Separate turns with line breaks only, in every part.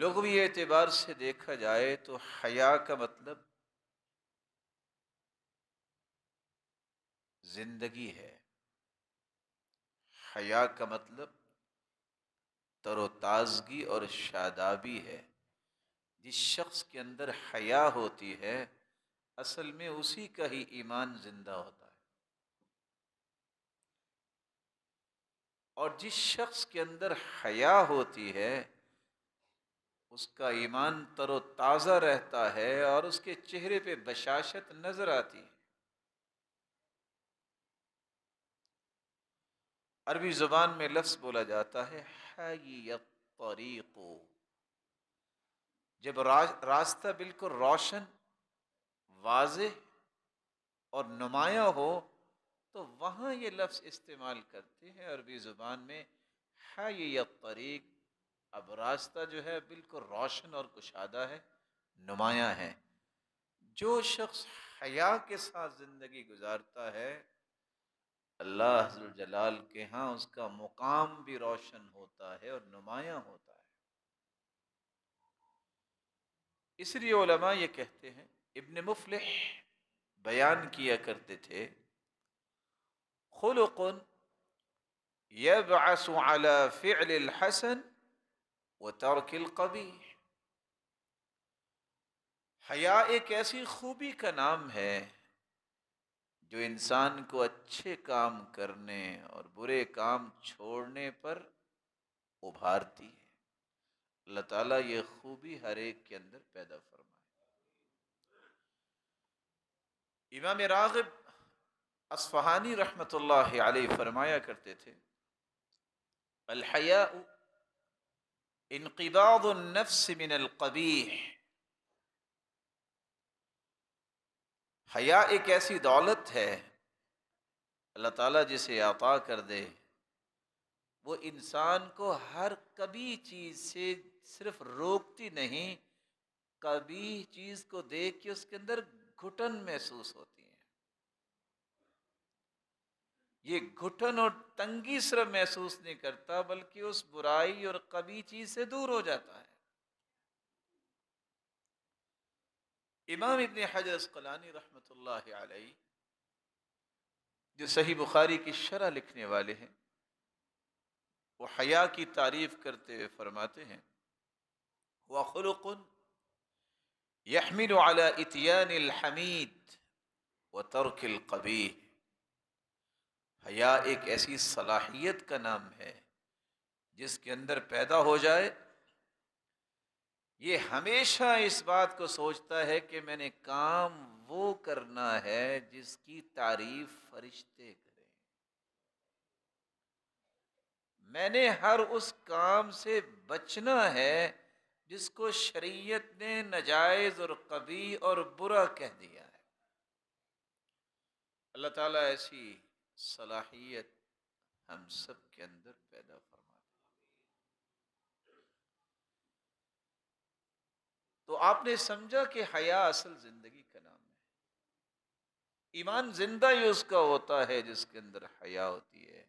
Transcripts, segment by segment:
लगवी एतबार से देखा जाए तो हया का मतलब ज़िंदगी है। हया का मतलब तरोताजगी और शादाबी है। जिस शख्स के अंदर हया होती है, असल में उसी का ही ईमान ज़िंदा होता है। और जिस शख्स के अंदर हया होती है उसका ईमान तरोताज़ा रहता है और उसके चेहरे पे बशाशत नज़र आती है। अरबी ज़ुबान में लफ्ज़ बोला जाता है तरीक़ो जब रास्ता बिल्कुल रोशन वाज और नुमाया हो तो वहाँ ये लफ्ज़ इस्तेमाल करते हैं अरबी ज़ुबान में है तरीक़ अब रास्ता जो है बिल्कुल रोशन और कुशादा है, नुमाया है। जो शख्स हया के साथ ज़िंदगी गुजारता है, अल्लाह जलाल के यहाँ उसका मुकाम भी रोशन होता है और नुमाया होता है। इसलिए ओलमा ये कहते हैं, इब्न मुफलिह बयान किया करते थे, खुलकुन यबअसु हसन व तर्किल कबी हया एक ऐसी खूबी का नाम है, जो इंसान को अच्छे काम करने और बुरे काम छोड़ने पर उभारती है। अल्लाह ताला ये खूबी हर एक के अंदर पैदा फरमाए। इमाम रागिब असफ़हानी रहमतुल्लाह अलैहि फरमाया करते थे अलहया इनकबाद नफ्स मिन अलकबीह हया एक ऐसी दौलत है अल्लाह ताला जिसे आता कर दे वो इंसान को हर कभी चीज़ से सिर्फ़ रोकती नहीं कभी चीज़ को देख के उसके अंदर घुटन महसूस होती है ये घुटन और तंगी सिर्फ़ महसूस नहीं करता, बल्कि उस बुराई और कभी चीज़ से दूर हो जाता है। इमाम इबन हजर असकलानी रहमत जो सही बुखारी की शरह लिखने वाले हैं, वो हया की तारीफ़ करते हुए फरमाते हैं वखलुकन यहमिन इतियान हमीद व तर्किल कबी हया एक ऐसी सलाहियत का नाम है, जिसके अंदर पैदा हो जाए। ये हमेशा इस बात को सोचता है कि मैंने काम वो करना है जिसकी तारीफ़ फरिश्ते करें। मैंने हर उस काम से बचना है जिसको शरीयत ने नजायज और कभी और बुरा कह दिया है। अल्लाह ताला ऐसी सलाहियत हम सब के अंदर पैदा फरमा तो आपने समझा कि हया असल ज़िंदगी का नाम है ईमान ज़िंदा ही उसका होता है जिसके अंदर हया होती है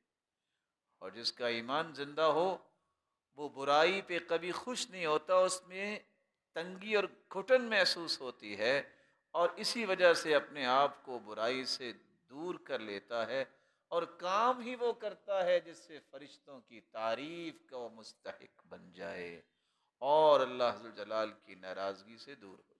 और जिसका ईमान ज़िंदा हो वो बुराई पे कभी खुश नहीं होता उसमें तंगी और घुटन महसूस होती है और इसी वजह से अपने आप को बुराई से दूर कर लेता है और काम ही वो करता है जिससे फरिश्तों की तारीफ़ का वो मुस्तक बन जाए और अल्लाह जलाल की नाराज़गी से दूर हो।